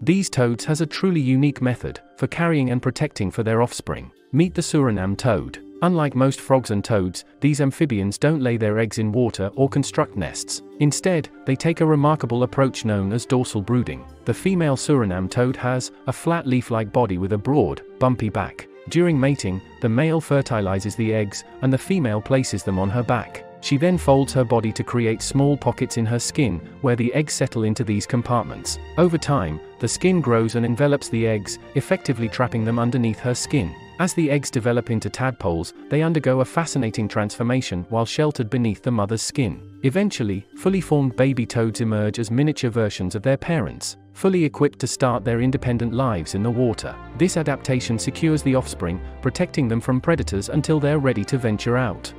These toads has a truly unique method for carrying and protecting for their offspring. Meet the Suriname toad. Unlike most frogs and toads, these amphibians don't lay their eggs in water or construct nests. Instead, they take a remarkable approach known as dorsal brooding. The female Suriname toad has a flat leaf-like body with a broad, bumpy back. During mating, the male fertilizes the eggs, and the female places them on her back. She then folds her body to create small pockets in her skin, where the eggs settle into these compartments. Over time, the skin grows and envelops the eggs, effectively trapping them underneath her skin. As the eggs develop into tadpoles, they undergo a fascinating transformation while sheltered beneath the mother's skin. Eventually, fully formed baby toads emerge as miniature versions of their parents, fully equipped to start their independent lives in the water. This adaptation secures the offspring, protecting them from predators until they're ready to venture out.